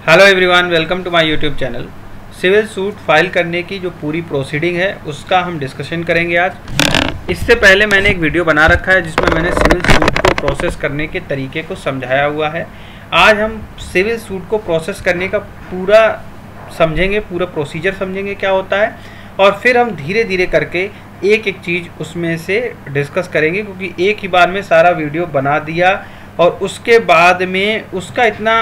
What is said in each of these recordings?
Hello everyone welcome to my YouTube channel civil suit file करने की जो पूरी प्रोसीडिंग है, उसका हम डिस्कशन करेंगे आज। इससे पहले मैंने एक वीडियो बना रखा है, जिसमें मैंने सिविल सूट को प्रोसेस करने के तरीके को समझाया हुआ है। आज हम सिविल सूट को प्रोसेस करने का पूरा समझेंगे, पूरा प्रोसीजर समझेंगे क्या होता है। और फिर हम धीरे धीरे करके एक एक चीज़ उसमें से डिस्कस करेंगे, क्योंकि एक ही बार में सारा वीडियो बना दिया, और उसके बाद में उसका इतना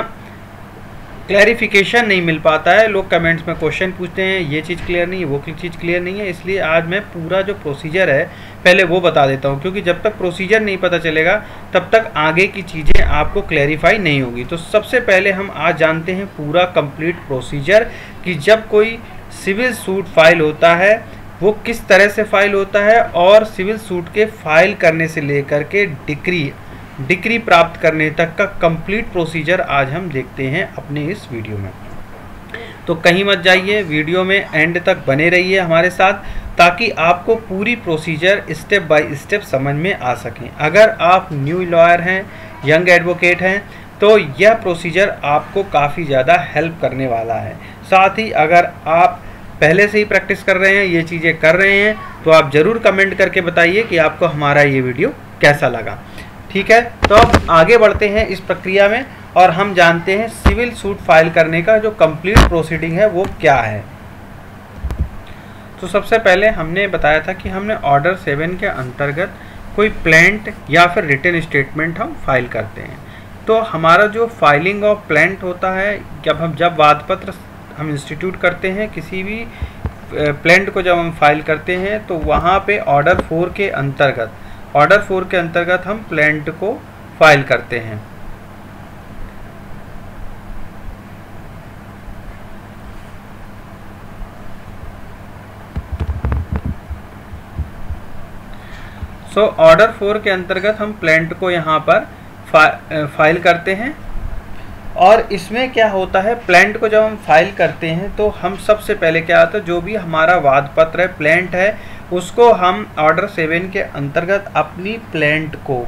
क्लैरिफिकेशन नहीं मिल पाता है। लोग कमेंट्स में क्वेश्चन पूछते हैं, ये चीज़ क्लियर नहीं है वो चीज़ क्लियर नहीं है, इसलिए आज मैं पूरा जो प्रोसीजर है, पहले वो बता देता हूँ, क्योंकि जब तक प्रोसीजर नहीं पता चलेगा, तब तक आगे की चीज़ें आपको क्लैरिफाई नहीं होगी। तो सबसे पहले हम आज जानते हैं पूरा कंप्लीट प्रोसीजर कि जब कोई सिविल सूट फ़ाइल होता है, वो किस तरह से फ़ाइल होता है और सिविल सूट के फ़ाइल करने से लेकर के डिक्री डिग्री प्राप्त करने तक का कंप्लीट प्रोसीजर आज हम देखते हैं अपने इस वीडियो में। तो कहीं मत जाइए, वीडियो में एंड तक बने रहिए हमारे साथ, ताकि आपको पूरी प्रोसीजर स्टेप बाय स्टेप समझ में आ सकें। अगर आप न्यू लॉयर हैं, यंग एडवोकेट हैं तो यह प्रोसीजर आपको काफ़ी ज़्यादा हेल्प करने वाला है। साथ ही अगर आप पहले से ही प्रैक्टिस कर रहे हैं, ये चीज़ें कर रहे हैं तो आप ज़रूर कमेंट करके बताइए कि आपको हमारा ये वीडियो कैसा लगा। ठीक है? तो अब आगे बढ़ते हैं इस प्रक्रिया में और हम जानते हैं सिविल सूट फ़ाइल करने का जो कंप्लीट प्रोसीडिंग है वो क्या है। तो सबसे पहले हमने बताया था कि हमने ऑर्डर सेवन के अंतर्गत कोई प्लेंट या फिर रिटर्न स्टेटमेंट हम फ़ाइल करते हैं। तो हमारा जो फाइलिंग ऑफ़ प्लेंट होता है, जब हम, जब वादपत्र हम इंस्टीट्यूट करते हैं, किसी भी प्लेंट को जब हम फ़ाइल करते हैं तो वहाँ पे ऑर्डर फोर के अंतर्गत ऑर्डर फोर के अंतर्गत हम प्लेंट को फ़ाइल करते हैं। सो ऑर्डर फोर के अंतर्गत हम प्लेंट को यहाँ पर फा, फ़ाइल करते हैं। और इसमें क्या होता है प्लेंट को जब हम फ़ाइल करते हैं तो हम सबसे पहले क्या आता है जो भी हमारा वाद पत्र है प्लेंट है उसको हम ऑर्डर सेवन के अंतर्गत अपनी प्लेंट को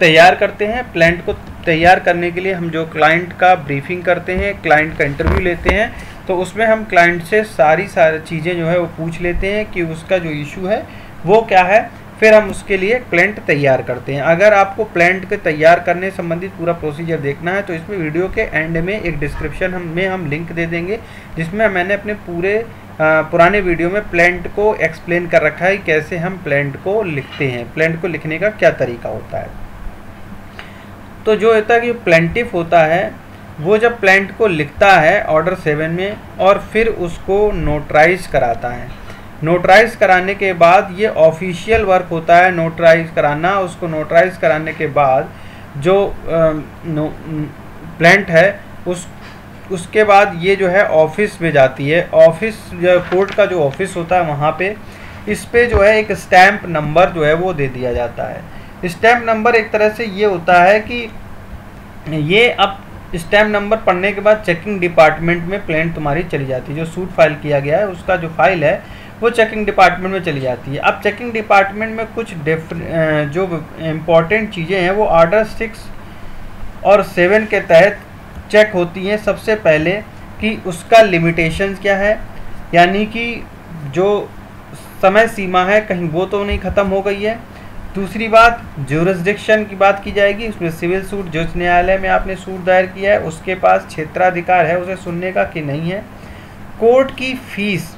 तैयार करते हैं। प्लेंट को तैयार करने के लिए हम जो क्लाइंट का ब्रीफिंग करते हैं क्लाइंट का इंटरव्यू लेते हैं तो उसमें हम क्लाइंट से सारी सारी चीज़ें जो है वो पूछ लेते हैं कि उसका जो इशू है, वो क्या है। फिर हम उसके लिए प्लेंट तैयार करते हैं। अगर आपको प्लेंट के तैयार करने संबंधित पूरा प्रोसीजर देखना है तो इसमें वीडियो के एंड में एक डिस्क्रिप्शन हम, में हम लिंक दे देंगे, जिसमें मैंने अपने पूरे पुराने वीडियो में प्लेंट को एक्सप्लेन कर रखा है कैसे हम प्लेंट को लिखते हैं। प्लेंट को लिखने का क्या तरीका होता है? तो जो होता है कि प्लेंटिफ होता है, वो जब प्लेंट को लिखता है ऑर्डर सेवन में और फिर उसको नोटराइज कराता है। नोटराइज कराने के बाद ये ऑफिशियल वर्क होता है नोटराइज कराना। उसको नोटराइज कराने के बाद जो प्लेंट है, उस उसके बाद ये जो है ऑफ़िस में जाती है। ऑफ़िस कोर्ट का जो ऑफ़िस होता है वहाँ पे, इस पे जो है एक स्टैम्प नंबर जो है वो दे दिया जाता है। स्टैम्प नंबर एक तरह से ये होता है कि ये अब स्टैम्प नंबर पढ़ने के बाद चेकिंग डिपार्टमेंट में प्लेंट तुम्हारी चली जाती है। जो सूट फ़ाइल किया गया है, उसका जो फ़ाइल है, वो चेकिंग डिपार्टमेंट में चली जाती है। अब चेकिंग डिपार्टमेंट में कुछ जो इम्पोर्टेंट चीज़ें हैं, वो आर्डर सिक्स और सेवन के तहत चेक होती हैं सबसे पहले कि उसका लिमिटेशंस क्या है, यानी कि जो समय सीमा है कहीं वो तो नहीं ख़त्म हो गई है। दूसरी बात ज्यूरिस्डिक्शन की बात की जाएगी, उसमें सिविल सूट जिस न्यायालय में आपने सूट दायर किया है, उसके पास क्षेत्राधिकार है, उसे सुनने का कि नहीं है। कोर्ट की फ़ीस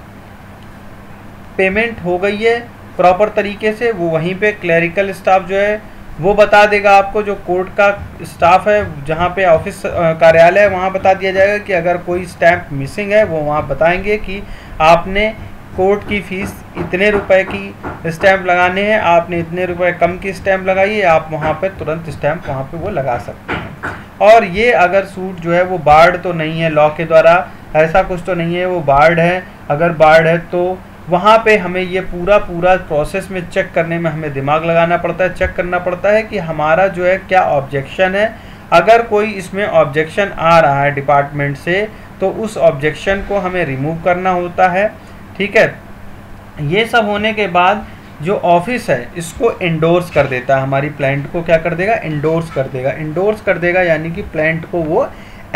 पेमेंट हो गई है प्रॉपर तरीके से, वो वहीं पे क्लरिकल स्टाफ जो है वो बता देगा आपको जो कोर्ट का स्टाफ है, जहाँ पे ऑफ़िस कार्यालय है, वहाँ बता दिया जाएगा कि अगर कोई स्टैम्प मिसिंग है, वो वहाँ बताएँगे कि आपने कोर्ट की फ़ीस इतने रुपए की स्टैम्प लगाने हैं, आपने इतने रुपए कम की स्टैम्प लगाई है, आप वहाँ पर तुरंत स्टैम्प वहाँ पे वो लगा सकते हैं। और ये अगर सूट जो है, वो बार्ड तो नहीं है लॉ के द्वारा, ऐसा कुछ तो नहीं है, वो बार्ड है। अगर बार्ड है तो वहाँ पे हमें ये पूरा पूरा प्रोसेस में चेक करने में हमें दिमाग लगाना पड़ता है चेक करना पड़ता है कि हमारा जो है क्या ऑब्जेक्शन है। अगर कोई इसमें ऑब्जेक्शन आ रहा है डिपार्टमेंट से तो उस ऑब्जेक्शन को हमें रिमूव करना होता है, ठीक है? ये सब होने के बाद जो ऑफ़िस है, इसको इंडोर्स कर देता है। हमारी प्लांट को क्या कर देगा? इंडोर्स कर देगा। इंडोर्स कर देगा, यानी कि प्लांट को वो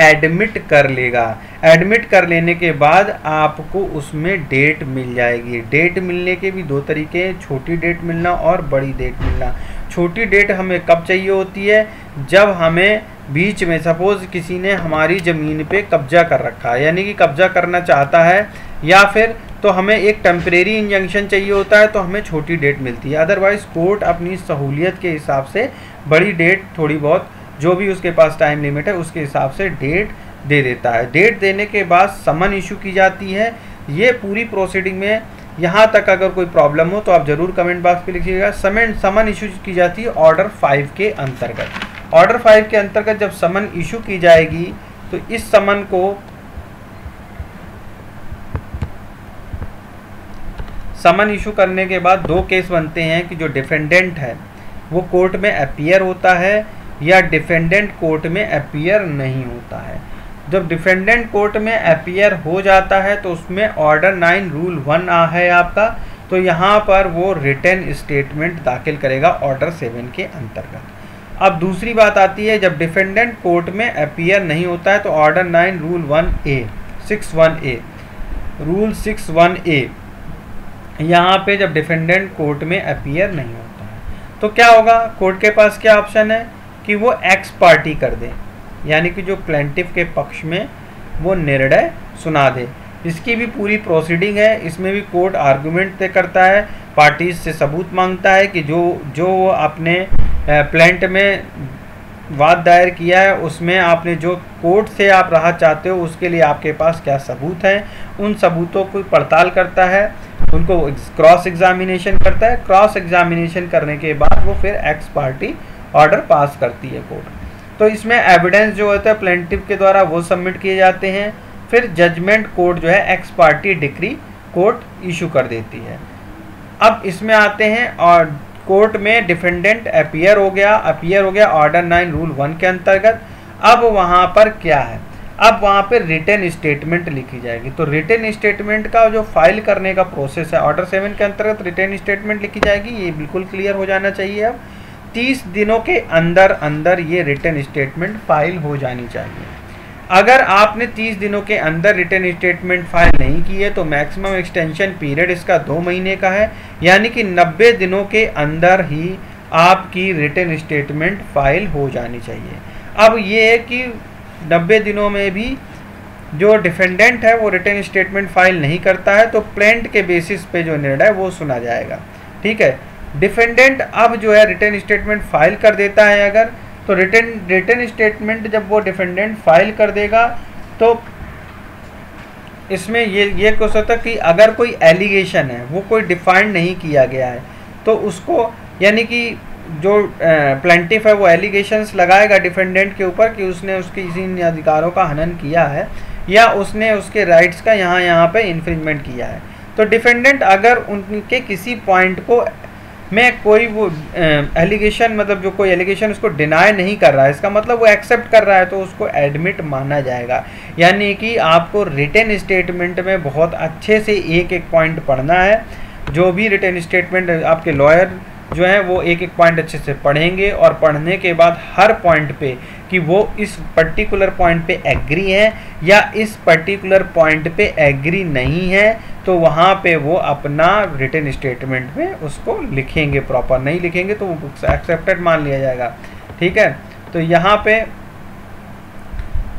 एडमिट कर लेगा। एडमिट कर लेने के बाद आपको उसमें डेट मिल जाएगी। डेट मिलने के भी दो तरीके हैं, छोटी डेट मिलना और बड़ी डेट मिलना। छोटी डेट हमें कब चाहिए होती है? जब हमें बीच में, सपोज़ किसी ने हमारी ज़मीन पे कब्जा कर रखा है, यानी कि कब्जा करना चाहता है, या फिर तो हमें एक टेम्परेरी इंजंक्शन चाहिए होता है तो हमें छोटी डेट मिलती है। अदरवाइज़ कोर्ट अपनी सहूलियत के हिसाब से बड़ी डेट थोड़ी बहुत जो भी उसके पास टाइम लिमिट है, उसके हिसाब से डेट दे देता है। डेट देने के बाद समन इशू की जाती है। ये पूरी प्रोसीडिंग में यहाँ तक अगर कोई प्रॉब्लम हो तो आप ज़रूर कमेंट बॉक्स पे लिखिएगा। समन समन इशू की जाती है ऑर्डर फाइव के अंतर्गत। ऑर्डर फाइव के अंतर्गत जब समन इशू की जाएगी तो इस समन को समन इशू करने के बाद दो केस बनते हैं कि जो डिफेंडेंट है, वो कोर्ट में अपियर होता है। या डिफेंडेंट कोर्ट में अपियर नहीं होता है। जब डिफेंडेंट कोर्ट में अपियर हो जाता है तो उसमें ऑर्डर नाइन रूल वन आ है आपका। तो यहाँ पर वो रिटर्न स्टेटमेंट दाखिल करेगा ऑर्डर सेवन के अंतर्गत। अब दूसरी बात आती है, जब डिफेंडेंट कोर्ट में अपियर नहीं होता है तो order nine rule one A six one A rule six one A यहाँ पे जब डिफेंडेंट कोर्ट में अपियर नहीं होता है। तो क्या होगा? कोर्ट के पास क्या ऑप्शन है? कि वो एक्स पार्टी कर दे। यानी कि जो प्लेंटिव के पक्ष में वो निर्णय सुना दे। इसकी भी पूरी प्रोसीडिंग है, इसमें भी कोर्ट आर्गुमेंट तय करता है पार्टीज़ से सबूत माँगता है कि जो जो वो अपने प्लेंट में वाद दायर किया है, उसमें आपने जो कोर्ट से आप राहत चाहते हो, उसके लिए आपके पास क्या सबूत हैं? उन सबूतों को पड़ताल करता है, उनको क्रॉस एग्जामिनेशन करता है। क्रॉस एग्जामिनेशन करने के बाद वो फिर एक्स पार्टी ऑर्डर पास करती है कोर्ट। तो इसमें एविडेंस जो होता है प्लेंटिव के द्वारा वो सबमिट किए जाते हैं। फिर जजमेंट कोर्ट जो है ex parte decree court issue कर देती है। अब इसमें आते हैं और कोर्ट में डिफेंडेंट अपियर हो गया। अपियर हो गया ऑर्डर नाइन रूल वन के अंतर्गत। अब वहाँ पर क्या है? अब वहाँ पर रिटर्न स्टेटमेंट लिखी जाएगी। तो रिटर्न स्टेटमेंट का जो फ़ाइल करने का प्रोसेस है ऑर्डर सेवन के अंतर्गत रिटर्न स्टेटमेंट लिखी जाएगी। ये बिल्कुल क्लियर हो जाना चाहिए अब। तीस दिनों के अंदर अंदर ये रिटर्न स्टेटमेंट फ़ाइल हो जानी चाहिए। अगर आपने 30 दिनों के अंदर रिटर्न स्टेटमेंट फ़ाइल नहीं की है तो मैक्सिमम एक्सटेंशन पीरियड इसका दो महीने का है। यानी कि 90 दिनों के अंदर ही आपकी रिटर्न स्टेटमेंट फ़ाइल हो जानी चाहिए। अब ये है कि 90 दिनों में भी जो डिफेंडेंट है, वो रिटर्न स्टेटमेंट फ़ाइल नहीं करता है तो प्लेंट के बेसिस पे जो निर्णय वो सुना जाएगा। ठीक है? डिफेंडेंट अब जो है रिटर्न स्टेटमेंट फ़ाइल कर देता है अगर तो रिटर्न रिटर्न स्टेटमेंट जब वो डिफेंडेंट फ़ाइल कर देगा तो इसमें ये ये हो सकता कि अगर कोई एलिगेशन है, वो कोई डिफाइंड नहीं किया गया है तो उसको, यानी कि जो प्लेंटिफ है वो एलिगेशंस लगाएगा डिफेंडेंट के ऊपर कि उसने उसके इसी अधिकारों का हनन किया है, या उसने उसके राइट्स का यहाँ यहाँ पे इन्फ्रिंजमेंट किया है। तो डिफेंडेंट अगर उनके किसी पॉइंट को मैं कोई वो एलिगेशन मतलब जो कोई एलिगेशन उसको डिनाई नहीं कर रहा है, इसका मतलब वो एक्सेप्ट कर रहा है तो उसको एडमिट माना जाएगा। यानी कि आपको रिटर्न स्टेटमेंट में बहुत अच्छे से एक एक पॉइंट पढ़ना है। जो भी रिटर्न स्टेटमेंट आपके लॉयर जो है, वो एक एक पॉइंट अच्छे से पढ़ेंगे और पढ़ने के बाद हर पॉइंट पे कि वो इस पर्टिकुलर पॉइंट पे एग्री है या इस पर्टिकुलर पॉइंट पे एग्री नहीं है तो वहाँ पे वो अपना रिटर्न स्टेटमेंट में उसको लिखेंगे प्रॉपर नहीं लिखेंगे तो वो एक्सेप्टेड मान लिया जाएगा। ठीक है? तो यहाँ पे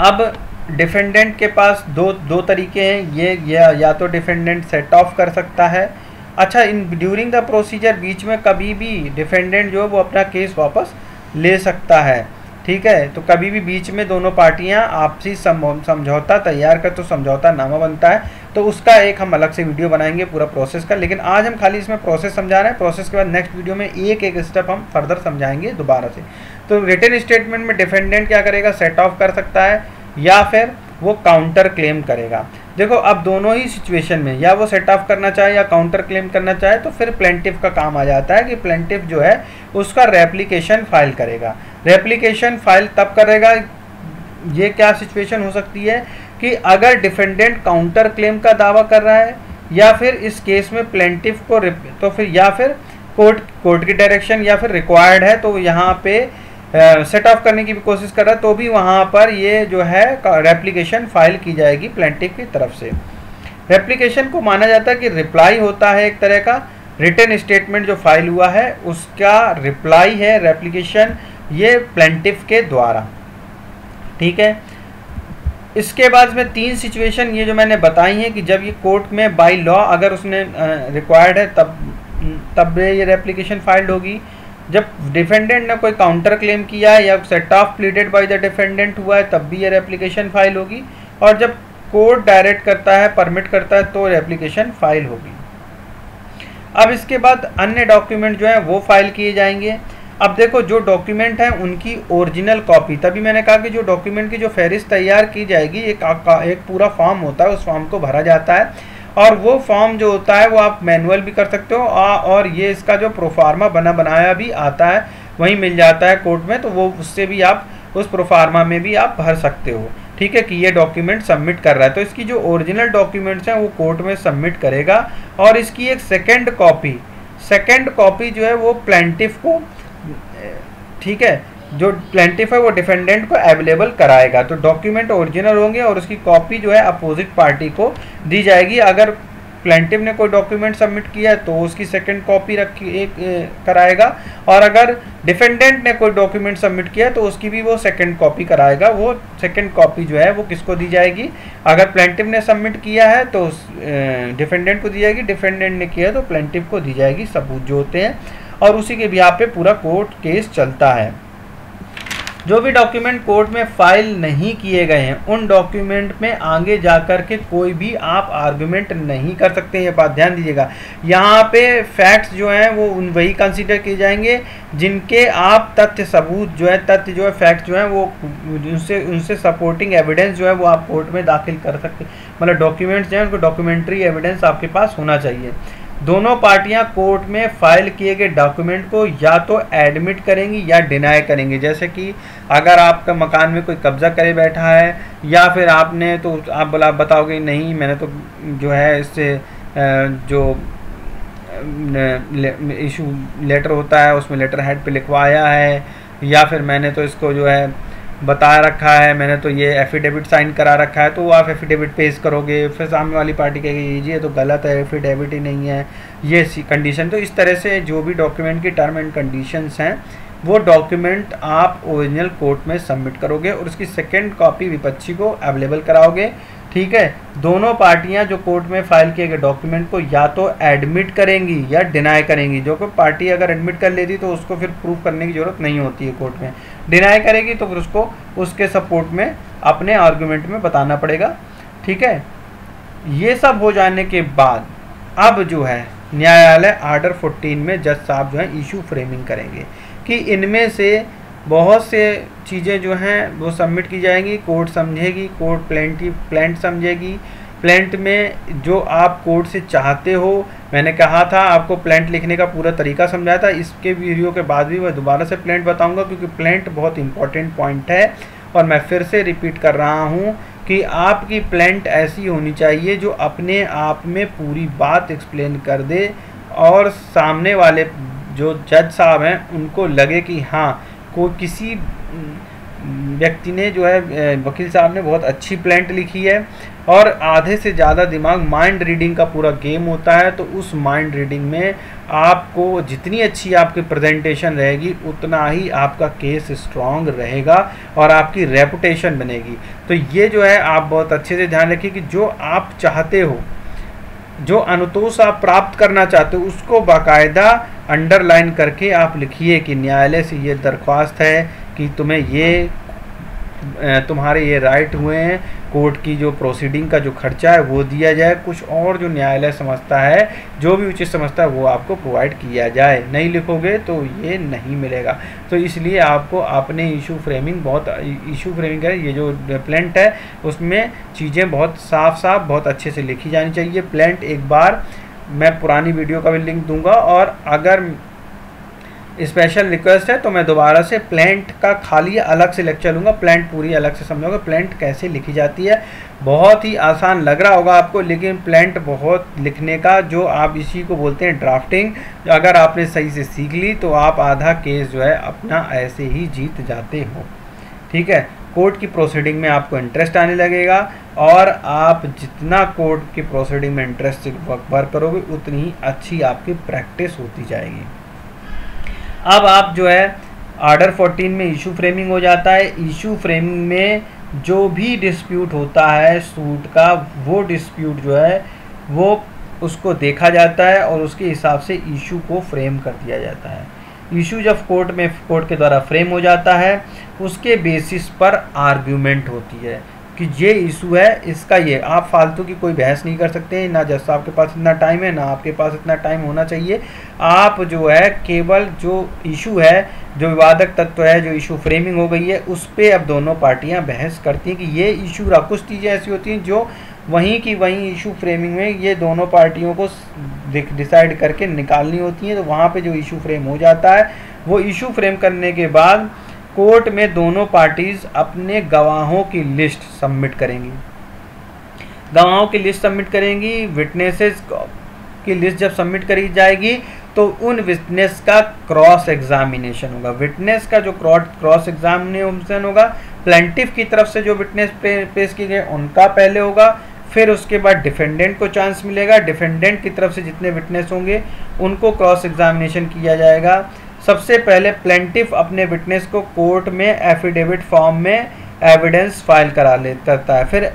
अब डिफेंडेंट के पास दो दो तरीके हैं। ये या, या तो डिफेंडेंट सेट ऑफ़ कर सकता है। अच्छा इन ड्यूरिंग द प्रोसीजर बीच में कभी भी डिफेंडेंट जो है वो अपना केस वापस ले सकता है। ठीक है? तो कभी भी बीच में दोनों पार्टियाँ आपसी समझौता, तैयार कर तो समझौता नामा बनता है। तो उसका एक हम अलग से वीडियो बनाएँगे, पूरा प्रोसेस का। लेकिन आज हम खाली इसमें प्रोसेस समझा रहे हैं। प्रोसेस के बाद नेक्स्ट वीडियो में एक एक स्टेप हम फर्दर समझाएँगे दोबारा से। तो रिटर्न स्टेटमेंट में डिफेंडेंट क्या करेगा? सेट ऑफ़ कर सकता है, या फिर वो काउंटर क्लेम करेगा। देखो, अब दोनों ही सिचुएशन में या वो सेट ऑफ़ करना चाहे या काउंटर क्लेम करना चाहे तो फिर प्लेंटिव का काम आ जाता है कि प्लेंटिव जो है, उसका रेप्लीकेशन फ़ाइल करेगा। रेप्लीकेशन फ़ाइल तब करेगा, ये क्या सिचुएशन हो सकती है कि अगर डिफेंडेंट काउंटर क्लेम का दावा कर रहा है, या फिर इस केस में प्लेंटिव को तो फिर, या फिर कोर्ट कोर्ट की डायरेक्शन या फिर रिक्वायर्ड है तो यहाँ पे सेट ऑफ़ करने की भी कोशिश कर रहा है तो भी वहाँ पर ये जो है रेप्लीकेशन फ़ाइल की जाएगी प्लेंटिव की तरफ़ से। रेप्लीकेशन को माना जाता है कि रिप्लाई होता है एक तरह का रिटर्न स्टेटमेंट जो फ़ाइल हुआ है, उसका रिप्लाई है रेप्लीकेशन ये प्लेंटिव के द्वारा। ठीक है? इसके बाद में तीन सिचुएशन ये जो मैंने बताई हैं कि जब ये कोर्ट में बाय लॉ अगर उसने रिक्वायर्ड है, तब तब ये रेप्लीकेशन फाइल्ड होगी। जब डिफेंडेंट ने कोई काउंटर क्लेम किया है या set off pleaded by the defendant हुआ है, तब भी ये रेप्लीकेशन फ़ाइल होगी। और जब कोर्ट डायरेक्ट करता है परमिट करता है तो रेप्लीकेशन फ़ाइल होगी। अब इसके बाद अन्य डॉक्यूमेंट जो है, वो फ़ाइल किए जाएँगे। अब देखो, जो डॉक्यूमेंट है, उनकी ओरिजिनल कॉपी तभी मैंने कहा कि जो डॉक्यूमेंट की जो फहरिस्त तैयार की जाएगी, एक एक पूरा फॉर्म होता है, उस फॉर्म को भरा जाता है। और वो फॉर्म जो होता है, वो आप मैनुअल भी कर सकते हो और ये इसका जो प्रोफार्मा बना, बनाया भी आता है, वहीं मिल जाता है कोर्ट में तो वो उससे भी आप, उस प्रोफार्मा में भी आप भर सकते हो। ठीक है कि ये डॉक्यूमेंट सबमिट कर रहा है। तो इसकी जो ओरिजिनल डॉक्यूमेंट्स हैं, वो कोर्ट में सबमिट करेगा, और इसकी एक सेकेंड कॉपी सेकेंड कॉपी जो है, वो प्लेंटिव को ठीक है, जो प्लेंटिफ है वो डिफेंडेंट को अवेलेबल कराएगा। तो डॉक्यूमेंट ओरिजिनल होंगे और उसकी कॉपी जो है अपोजिट पार्टी को दी जाएगी। अगर प्लेंटिव ने कोई डॉक्यूमेंट सबमिट किया है तो उसकी सेकंड कॉपी रखी, एक कराएगा। और अगर डिफेंडेंट ने कोई डॉक्यूमेंट सबमिट किया तो उसकी भी वो सेकंड कॉपी कराएगा। वो सेकंड कॉपी जो है, वो किसको दी जाएगी? अगर प्लेंटिव ने सबमिट किया है तो डिफेंडेंट को दी जाएगी। डिफेंडेंट ने किया तो प्लेंटिव को दी जाएगी। सबूत जो होते हैं और उसी के बिहार पे पूरा कोर्ट केस चलता है। जो भी डॉक्यूमेंट कोर्ट में फ़ाइल नहीं किए गए हैं, उन डॉक्यूमेंट में आगे जाकर के कोई भी आप आर्गुमेंट नहीं कर सकते ये बात ध्यान दीजिएगा। यहाँ पे फैक्ट्स जो हैं, वो उन वही कंसीडर किए जाएँगे, जिनके आप तथ्य सबूत जो है, तथ्य जो है फैक्ट जो है, वो उनसे उनसे सपोर्टिंग एविडेंस जो है, वो आप कोर्ट में दाखिल कर सकते मतलब डॉक्यूमेंट्स जो है, उनको डॉक्यूमेंट्री एविडेंस आपके पास होना चाहिए। दोनों पार्टियाँ कोर्ट में फ़ाइल किए गए डॉक्यूमेंट को या तो एडमिट करेंगी या डिनाई करेंगी। जैसे कि अगर आपका मकान में कोई कब्जा करे बैठा है या फिर आपने तो आप बोला बताओगे, नहीं, मैंने तो जो है इससे जो इशू लेटर होता है, उसमें लेटर हेड पे लिखवाया है या फिर मैंने तो इसको जो है बता रखा है, मैंने तो ये एफिडेविट साइन करा रखा है तो वो आप एफिडेविट पेश करोगे, फिर सामने वाली पार्टी कहेगी, ये तो गलत है एफिडेविट ही नहीं है। ये कंडीशन तो इस तरह से जो भी डॉक्यूमेंट की टर्म एंड कंडीशंस हैं, वो डॉक्यूमेंट आप ओरिजिनल कोर्ट में सबमिट करोगे और उसकी सेकेंड कॉपी विपक्षी को अवेलेबल कराओगे। ठीक है? दोनों पार्टियाँ जो कोर्ट में फ़ाइल किए गए डॉक्यूमेंट को या तो एडमिट करेंगी या डिनाई करेंगी। जो कि पार्टी अगर एडमिट कर लेती तो उसको फिर प्रूफ करने की ज़रूरत नहीं होती है कोर्ट में। डिनाई करेगी तो फिर उसको उसके सपोर्ट में अपने आर्गूमेंट में बताना पड़ेगा। ठीक है? ये सब हो जाने के बाद अब जो है, न्यायालय आर्डर 14 में जज साहब जो है इशू फ्रेमिंग करेंगे कि इनमें से बहुत से चीज़ें जो हैं, वो सबमिट की जाएँगी कोर्ट समझेगी कोर्ट प्लेंटी प्लेंट समझेगी। प्लेंट में जो आप कोर्ट से चाहते हो, मैंने कहा था, आपको प्लेंट लिखने का पूरा तरीका समझाया था, इसके वीडियो के बाद भी मैं दोबारा से प्लेंट बताऊँगा, क्योंकि प्लेंट बहुत इंपॉर्टेंट पॉइंट है। और मैं फिर से रिपीट कर रहा हूँ कि आपकी प्लेंट ऐसी होनी चाहिए, जो अपने आप में पूरी बात एक्सप्लेन कर दे, और सामने वाले जो जज साहब हैं, उनको लगे कि हाँ को किसी व्यक्ति ने जो है वकील साहब ने बहुत अच्छी प्लेंट लिखी है और आधे से ज़्यादा दिमाग माइंड रीडिंग का पूरा गेम होता है तो उस माइंड रीडिंग में आपको जितनी अच्छी आपकी प्रेजेंटेशन रहेगी, उतना ही आपका केस स्ट्रांग रहेगा और आपकी रेपुटेशन बनेगी। तो ये जो है, आप बहुत अच्छे से ध्यान रखिए कि जो आप चाहते हो जो अनुतोष आप प्राप्त करना चाहते हो, उसको बाकायदा अंडरलाइन करके आप लिखिए कि न्यायालय से ये दरख्वास्त है कि तुम्हें ये तुम्हारे ये राइट हुए हैं कोर्ट की जो प्रोसीडिंग का जो खर्चा है, वो दिया जाए। कुछ और जो न्यायालय समझता है, जो भी उचित समझता है, वो आपको प्रोवाइड किया जाए। नहीं लिखोगे तो ये नहीं मिलेगा। तो इसलिए आपको अपने इशू फ्रेमिंग बहुत इशू फ्रेमिंग है। ये जो प्लेंट है, उसमें चीज़ें बहुत साफ़ साफ़ बहुत अच्छे से लिखी जानी चाहिए। प्लेंट एक बार मैं पुरानी वीडियो का भी लिंक दूँगा और अगर स्पेशल रिक्वेस्ट है तो मैं दोबारा से प्लेंट का खाली अलग से लेक्चर लूँगा। प्लेंट पूरी अलग से समझोगे प्लेंट कैसे लिखी जाती है। बहुत ही आसान लग रहा होगा आपको, लेकिन प्लेंट बहुत लिखने का, जो आप इसी को बोलते हैं ड्राफ्टिंग अगर आपने सही से सीख ली तो आप आधा केस जो है अपना ऐसे ही जीत जाते हो। ठीक है? कोर्ट की प्रोसीडिंग में आपको इंटरेस्ट आने लगेगा, और आप जितना कोर्ट की प्रोसीडिंग में इंटरेस्ट वर्क करोगे, उतनी ही अच्छी आपकी प्रैक्टिस होती जाएगी। अब आप जो है आर्डर 14 में इशू फ्रेमिंग हो जाता है। इशू फ्रेमिंग में जो भी डिस्प्यूट होता है सूट का, वो डिस्प्यूट जो है, वो उसको देखा जाता है और उसके हिसाब से इशू को फ्रेम कर दिया जाता है। इशू जब कोर्ट में कोर्ट के द्वारा फ्रेम हो जाता है, उसके बेसिस पर आर्ग्यूमेंट होती है। कि ये इशू है, इसका ये, आप फालतू की कोई बहस नहीं कर सकते, ना जैसा आपके पास इतना टाइम है, ना आपके पास इतना टाइम होना चाहिए। आप जो है, केवल जो इशू है, जो विवादक तत्व है, जो इशू फ्रेमिंग हो गई है, उस पर अब दोनों पार्टियाँ बहस करती हैं कि ये इशू रहा कुछ चीज़ें ऐसी होती हैं जो वहीं की वहीं इशू फ्रेमिंग में ये दोनों पार्टियों को डिसाइड करके निकालनी होती हैं तो वहाँ पे जो इशू फ्रेम हो जाता है, वो इशू फ्रेम करने के बाद कोर्ट में दोनों पार्टीज़ अपने गवाहों की लिस्ट सबमिट करेंगी। गवाहों की लिस्ट सबमिट करेंगी विटनेसेस की लिस्ट जब सबमिट करी जाएगी तो उन विटनेस का क्रॉस एग्जामिनेशन होगा। विटनेस का जो क्रॉस एग्जामिनेशन होगा प्लेंटिफ की तरफ़ से जो विटनेस पे, पेश की गए उनका पहले होगा फिर उसके बाद डिफेंडेंट को चांस मिलेगा। डिफेंडेंट की तरफ़ से जितने विटनेस होंगे उनको क्रॉस एग्जामिनेशन किया जाएगा। सबसे पहले प्लेंटिफ अपने विटनेस को कोर्ट में एफिडेविट फॉर्म में एविडेंस फ़ाइल करा ले, करता है। फिर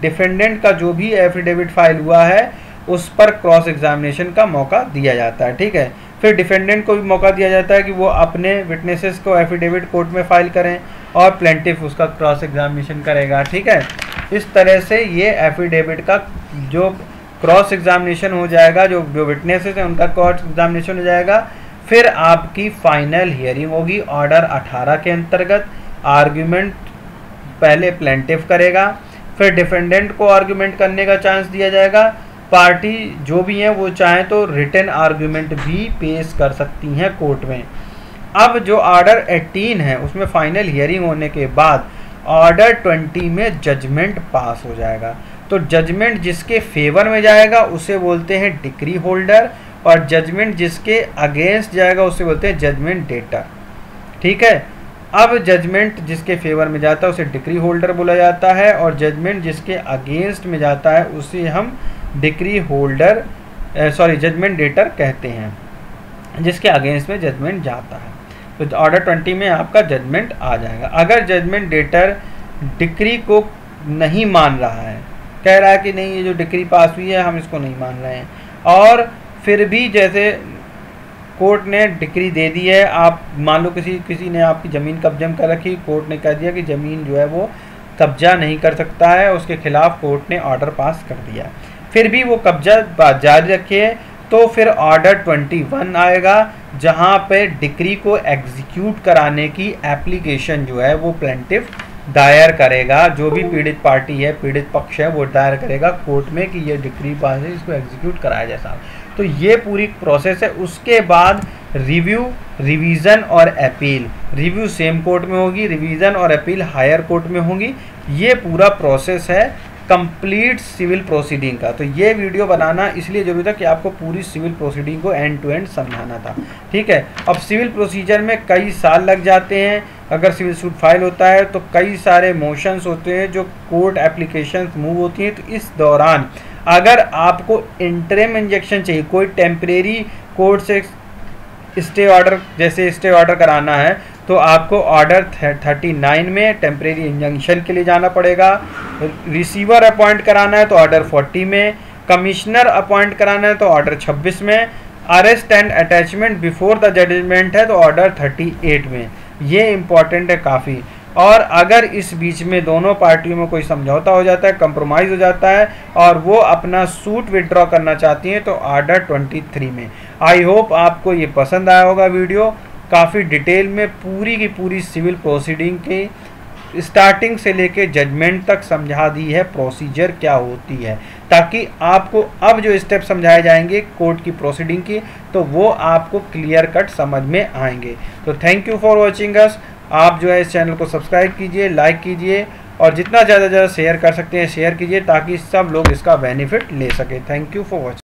डिफेंडेंट का जो भी एफिडेविट फ़ाइल हुआ है, उस पर क्रॉस एग्जामिनेशन का मौका दिया जाता है, ठीक है? फिर डिफेंडेंट को भी मौका दिया जाता है कि वो अपने विटनेसेस को एफिडेविट कोर्ट में फ़ाइल करें और प्लेंटिफ उसका क्रॉस एग्जामिनेशन करेगा, ठीक है? इस तरह से ये एफिडेविट का जो क्रॉस एग्जामिनेशन हो जाएगा, जो जो विटनेसेस हैं, उनका क्रॉस एग्जामिनेशन हो जाएगा। फिर आपकी फाइनल हियरिंग होगी ऑर्डर 18 के अंतर्गत। आर्ग्यूमेंट पहले प्लेंटिव करेगा, फिर डिफेंडेंट को आर्ग्यूमेंट करने का चांस दिया जाएगा। पार्टी जो भी है, वो चाहे तो रिटर्न आर्ग्यूमेंट भी पेश कर सकती हैं कोर्ट में। अब जो ऑर्डर 18 है, उसमें फाइनल हियरिंग होने के बाद ऑर्डर 20 में जजमेंट पास हो जाएगा। तो जजमेंट जिसके फेवर में जाएगा, उसे बोलते हैं डिक्री होल्डर और जजमेंट जिसके अगेंस्ट जाएगा, उसे बोलते हैं जजमेंट डेटर ठीक है? अब जजमेंट जिसके फेवर में जाता है, उसे डिक्री होल्डर बोला जाता है, और जजमेंट जिसके अगेंस्ट में जाता है, उसे हम decree holder sorry judgment debtor कहते हैं, जिसके अगेंस्ट में जजमेंट जाता है. तो ऑर्डर ट्वेंटी में आपका जजमेंट आ जाएगा. अगर जजमेंट डेटर डिक्री को नहीं मान रहा है कह रहा है कि नहीं, ये जो डिक्री पास हुई है, हम इसको नहीं मान रहे हैं। और फिर भी जैसे कोर्ट ने डिक्री दे दी है, आप मान लो किसी किसी ने आपकी ज़मीन कब्जे में कर रखी, कोर्ट ने कह दिया कि ज़मीन जो है वो कब्जा नहीं कर सकता है, उसके खिलाफ कोर्ट ने ऑर्डर पास कर दिया। फिर भी वो कब्जा जारी रखे तो फिर ऑर्डर 21 आएगा, जहाँ पे डिक्री को एग्जीक्यूट कराने की एप्लीकेशन जो है वो प्लेंटिव दायर करेगा, जो भी पीड़ित पार्टी है, पीड़ित पक्ष है, वो दायर करेगा कोर्ट में कि ये डिक्री पास है, इसको एग्जीक्यूट कराया जाए साहब। तो ये पूरी प्रोसेस है। उसके बाद रिव्यू रिवीजन और अपील रिव्यू सेम कोर्ट में होगी रिवीजन और अपील हायर कोर्ट में होगी। ये पूरा प्रोसेस है कंप्लीट सिविल प्रोसीडिंग का। तो ये वीडियो बनाना इसलिए ज़रूरी था कि आपको पूरी सिविल प्रोसीडिंग को एंड टू एंड समझाना था। ठीक है? अब सिविल प्रोसीजर में कई साल लग जाते हैं। अगर सिविल सूट फ़ाइल होता है तो कई सारे मोशंस होते हैं जो कोर्ट एप्लीकेशन मूव होती हैं तो इस दौरान अगर आपको इंटरम इंजेक्शन चाहिए, कोई टेम्परेरी कोर्ट से स्टे ऑर्डर जैसे स्टे ऑर्डर कराना है तो आपको ऑर्डर थर्टी नाइन में टेम्परेरी इंजंक्शन के लिए जाना पड़ेगा। रिसीवर अपॉइंट कराना है तो ऑर्डर फोर्टी में। कमिश्नर अपॉइंट कराना है तो ऑर्डर छब्बीस में। Arrest and attachment before the judgment है तो ऑर्डर थर्टी एट में। ये इंपॉर्टेंट है काफ़ी। और अगर इस बीच में दोनों पार्टियों में कोई समझौता हो जाता है कंप्रोमाइज़ हो जाता है, और वो अपना सूट विड्रॉ करना चाहती हैं तो आर्डर 23 में। आई होप आपको ये पसंद आया होगा वीडियो। काफ़ी डिटेल में पूरी की पूरी सिविल प्रोसीडिंग के स्टार्टिंग से लेके जजमेंट तक समझा दी है प्रोसीजर क्या होती है। ताकि आपको अब जो स्टेप समझाए जाएँगे कोर्ट की प्रोसीडिंग की तो वो आपको क्लियर कट समझ में आएँगे। तो thank you for watching us आप जो है इस चैनल को सब्सक्राइब कीजिए लाइक कीजिए और जितना ज़्यादा ज़्यादा शेयर कर सकते हैं शेयर कीजिए ताकि सब लोग इसका बेनिफिट ले सकें। Thank you for watching